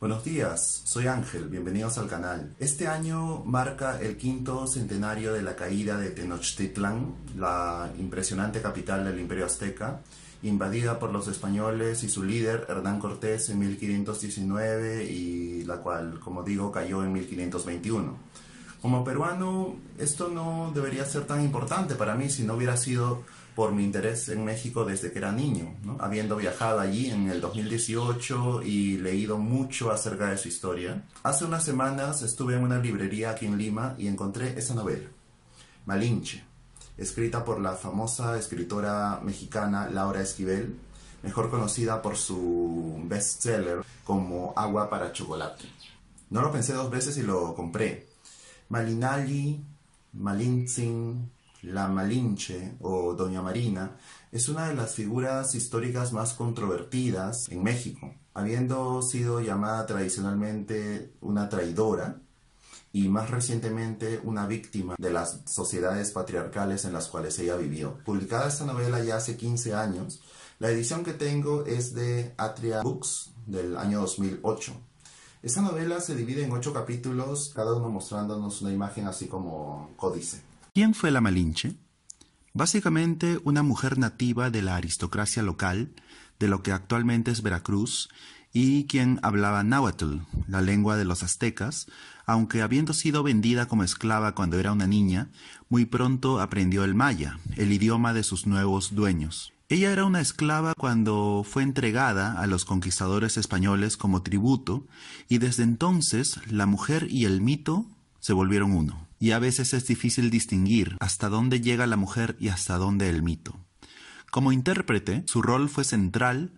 Buenos días, soy Ángel, bienvenidos al canal. Este año marca el quinto centenario de la caída de Tenochtitlan, la impresionante capital del Imperio Azteca, invadida por los españoles y su líder Hernán Cortés en 1519 y la cual, como digo, cayó en 1521. Como peruano, esto no debería ser tan importante para mí si no hubiera sido por mi interés en México desde que era niño, habiendo viajado allí en el 2018 y leído mucho acerca de su historia. Hace unas semanas estuve en una librería aquí en Lima y encontré esa novela, Malinche, escrita por la famosa escritora mexicana Laura Esquivel, mejor conocida por su bestseller como Agua para Chocolate. No lo pensé dos veces y lo compré. Malinali, Malintzin, la Malinche o Doña Marina es una de las figuras históricas más controvertidas en México, habiendo sido llamada tradicionalmente una traidora y más recientemente una víctima de las sociedades patriarcales en las cuales ella vivió. Publicada esta novela ya hace 15 años, la edición que tengo es de Atria Books del año 2008. Esta novela se divide en ocho capítulos, cada uno mostrándonos una imagen así como códice. ¿Quién fue la Malinche? Básicamente una mujer nativa de la aristocracia local, de lo que actualmente es Veracruz, y quien hablaba náhuatl, la lengua de los aztecas, aunque habiendo sido vendida como esclava cuando era una niña, muy pronto aprendió el maya, el idioma de sus nuevos dueños. Ella era una esclava cuando fue entregada a los conquistadores españoles como tributo, y desde entonces la mujer y el mito se volvieron uno y a veces es difícil distinguir hasta dónde llega la mujer y hasta dónde el mito. Como intérprete, su rol fue central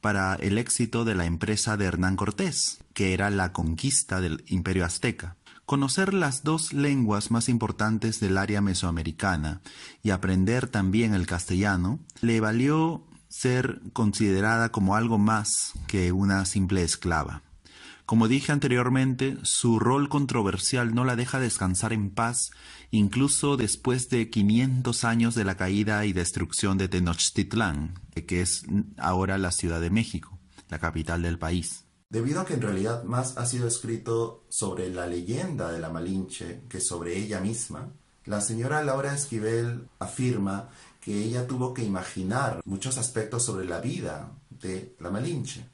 para el éxito de la empresa de Hernán Cortés, que era la conquista del imperio azteca. Conocer las dos lenguas más importantes del área mesoamericana y aprender también el castellano le valió ser considerada como algo más que una simple esclava. Como dije anteriormente, su rol controversial no la deja descansar en paz, incluso después de 500 años de la caída y destrucción de Tenochtitlán, que es ahora la Ciudad de México, la capital del país. Debido a que en realidad más ha sido escrito sobre la leyenda de la Malinche que sobre ella misma, la señora Laura Esquivel afirma que ella tuvo que imaginar muchos aspectos sobre la vida de la Malinche,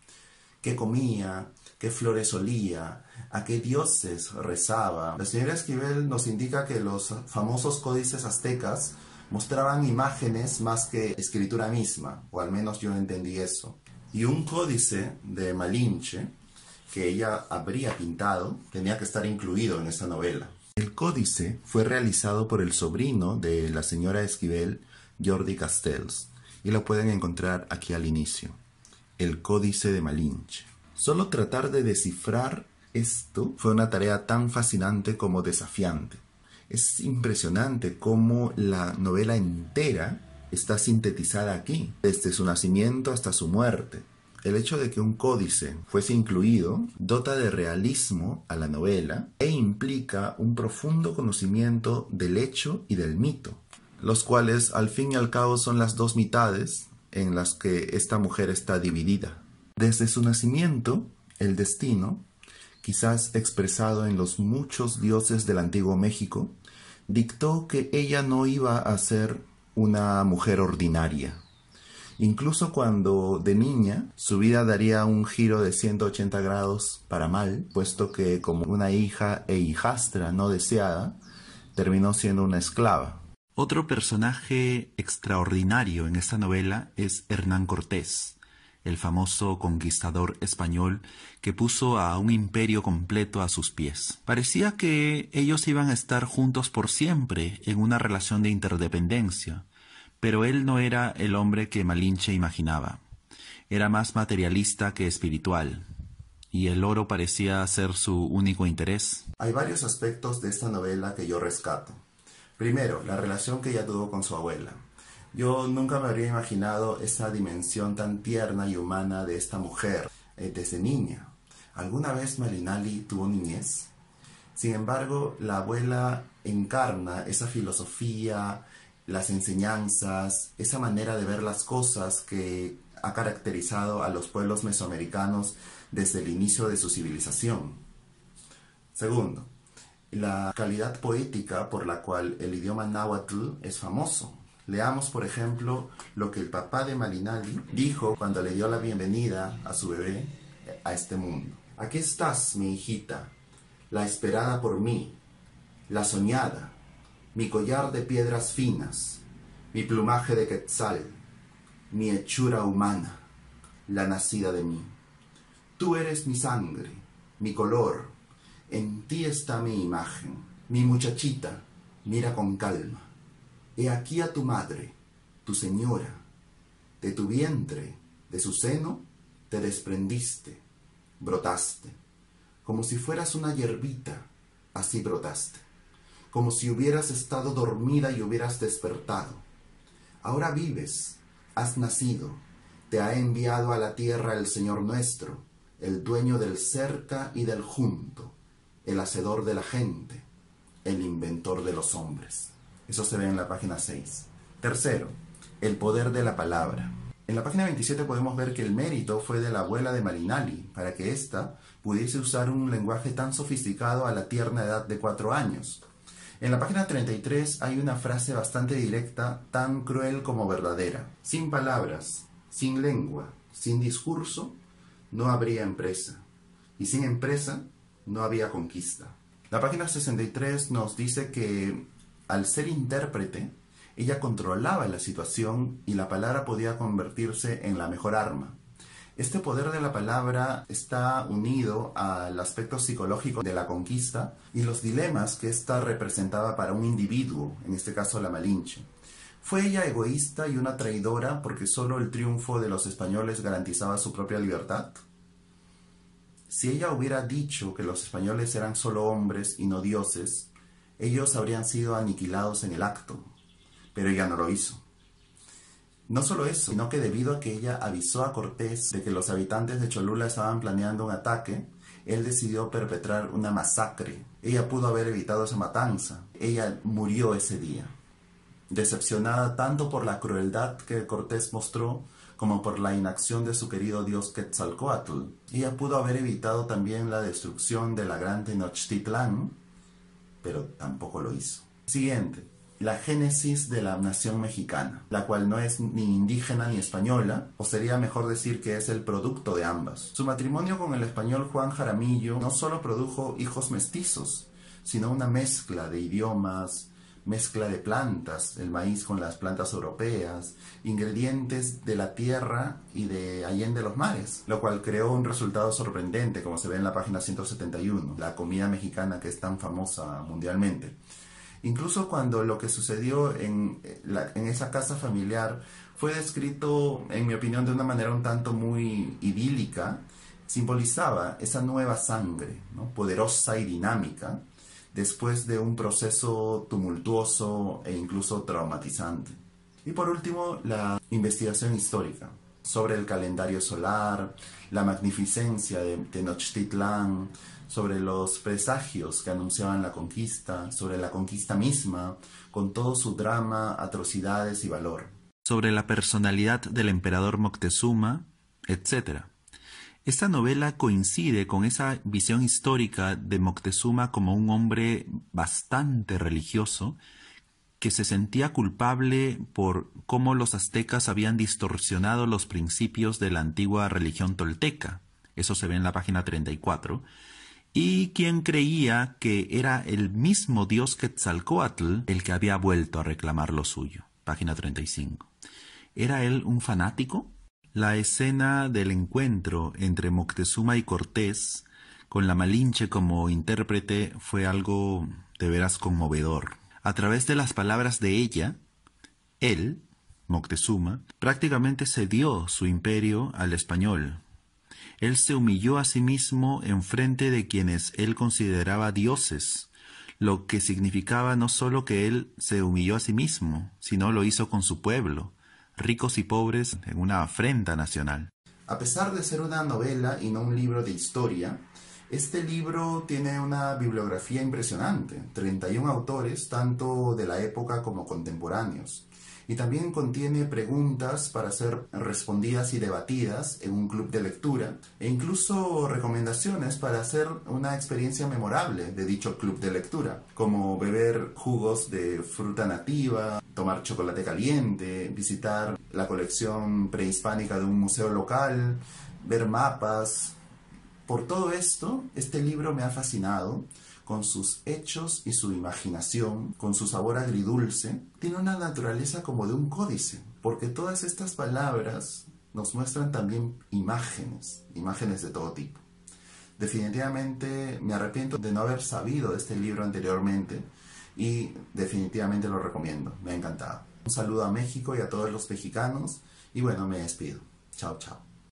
qué comía, qué flores olía, a qué dioses rezaba. La señora Esquivel nos indica que los famosos códices aztecas mostraban imágenes más que escritura misma, o al menos yo entendí eso. Y un códice de Malinche, que ella habría pintado, tenía que estar incluido en esta novela. El códice fue realizado por el sobrino de la señora Esquivel, Jordi Castells, y lo pueden encontrar aquí al inicio. El códice de Malinche. Solo tratar de descifrar esto fue una tarea tan fascinante como desafiante. Es impresionante cómo la novela entera está sintetizada aquí, desde su nacimiento hasta su muerte. El hecho de que un códice fuese incluido dota de realismo a la novela e implica un profundo conocimiento del hecho y del mito, los cuales al fin y al cabo son las dos mitades en las que esta mujer está dividida. Desde su nacimiento, el destino, quizás expresado en los muchos dioses del antiguo México, dictó que ella no iba a ser una mujer ordinaria. Incluso cuando de niña su vida daría un giro de 180 grados para mal, puesto que como una hija e hijastra no deseada, terminó siendo una esclava. Otro personaje extraordinario en esta novela es Hernán Cortés, el famoso conquistador español que puso a un imperio completo a sus pies. Parecía que ellos iban a estar juntos por siempre en una relación de interdependencia, pero él no era el hombre que Malinche imaginaba. Era más materialista que espiritual, y el oro parecía ser su único interés. Hay varios aspectos de esta novela que yo rescato. Primero, la relación que ella tuvo con su abuela. Yo nunca me habría imaginado esa dimensión tan tierna y humana de esta mujer eh, desde niña. ¿Alguna vez Malinali tuvo niñez? Sin embargo, la abuela encarna esa filosofía, las enseñanzas, esa manera de ver las cosas que ha caracterizado a los pueblos mesoamericanos desde el inicio de su civilización. Segundo, la calidad poética por la cual el idioma náhuatl es famoso. Leamos, por ejemplo, lo que el papá de Malinali dijo cuando le dio la bienvenida a su bebé a este mundo. Aquí estás, mi hijita, la esperada por mí, la soñada, mi collar de piedras finas, mi plumaje de quetzal, mi hechura humana, la nacida de mí. Tú eres mi sangre, mi color, en ti está mi imagen, mi muchachita, mira con calma. He aquí a tu madre, tu señora, de tu vientre, de su seno, te desprendiste, brotaste, como si fueras una hierbita, así brotaste, como si hubieras estado dormida y hubieras despertado. Ahora vives, has nacido, te ha enviado a la tierra el Señor nuestro, el dueño del cerca y del junto, el hacedor de la gente, el inventor de los hombres. Eso se ve en la página 6. Tercero, el poder de la palabra. En la página 27 podemos ver que el mérito fue de la abuela de Marinali para que ésta pudiese usar un lenguaje tan sofisticado a la tierna edad de cuatro años. En la página 33 hay una frase bastante directa, tan cruel como verdadera. Sin palabras, sin lengua, sin discurso, no habría empresa. Y sin empresa, no había conquista. La página 63 nos dice que al ser intérprete, ella controlaba la situación y la palabra podía convertirse en la mejor arma. Este poder de la palabra está unido al aspecto psicológico de la conquista y los dilemas que ésta representaba para un individuo, en este caso la Malinche. ¿Fue ella egoísta y una traidora porque solo el triunfo de los españoles garantizaba su propia libertad? Si ella hubiera dicho que los españoles eran solo hombres y no dioses, ellos habrían sido aniquilados en el acto, pero ella no lo hizo. No solo eso, sino que debido a que ella avisó a Cortés de que los habitantes de Cholula estaban planeando un ataque, él decidió perpetrar una masacre. Ella pudo haber evitado esa matanza. Ella murió ese día. Decepcionada tanto por la crueldad que Cortés mostró, como por la inacción de su querido dios Quetzalcoatl. Ella pudo haber evitado también la destrucción de la gran Tenochtitlán, pero tampoco lo hizo. Siguiente, la génesis de la nación mexicana, la cual no es ni indígena ni española, o sería mejor decir que es el producto de ambas. Su matrimonio con el español Juan Jaramillo no solo produjo hijos mestizos, sino una mezcla de idiomas, mezcla de plantas, el maíz con las plantas europeas, ingredientes de la tierra y de allende los mares, lo cual creó un resultado sorprendente, como se ve en la página 171, la comida mexicana que es tan famosa mundialmente. Incluso cuando lo que sucedió en, en esa casa familiar fue descrito, en mi opinión, de una manera un tanto muy idílica, simbolizaba esa nueva sangre, poderosa y dinámica, después de un proceso tumultuoso e incluso traumatizante. Y por último, la investigación histórica sobre el calendario solar, la magnificencia de Tenochtitlán, sobre los presagios que anunciaban la conquista, sobre la conquista misma, con todo su drama, atrocidades y valor. Sobre la personalidad del emperador Moctezuma, etc. Esta novela coincide con esa visión histórica de Moctezuma como un hombre bastante religioso que se sentía culpable por cómo los aztecas habían distorsionado los principios de la antigua religión tolteca. Eso se ve en la página 34. Y quien creía que era el mismo dios Quetzalcoatl el que había vuelto a reclamar lo suyo. Página 35. ¿Era él un fanático? La escena del encuentro entre Moctezuma y Cortés, con la Malinche como intérprete, fue algo de veras conmovedor. A través de las palabras de ella, él, Moctezuma, prácticamente cedió su imperio al español. Él se humilló a sí mismo en frente de quienes él consideraba dioses, lo que significaba no solo que él se humilló a sí mismo, sino lo hizo con su pueblo, ricos y pobres en una afrenta nacional. A pesar de ser una novela y no un libro de historia, este libro tiene una bibliografía impresionante, 31 autores, tanto de la época como contemporáneos. Y también contiene preguntas para ser respondidas y debatidas en un club de lectura e incluso recomendaciones para hacer una experiencia memorable de dicho club de lectura, como beber jugos de fruta nativa, tomar chocolate caliente, visitar la colección prehispánica de un museo local, ver mapas. Por todo esto, este libro me ha fascinado con sus hechos y su imaginación, con su sabor agridulce, tiene una naturaleza como de un códice, porque todas estas palabras nos muestran también imágenes, imágenes de todo tipo. Definitivamente me arrepiento de no haber sabido de este libro anteriormente y definitivamente lo recomiendo, me ha encantado. Un saludo a México y a todos los mexicanos y bueno, me despido. Chao, chao.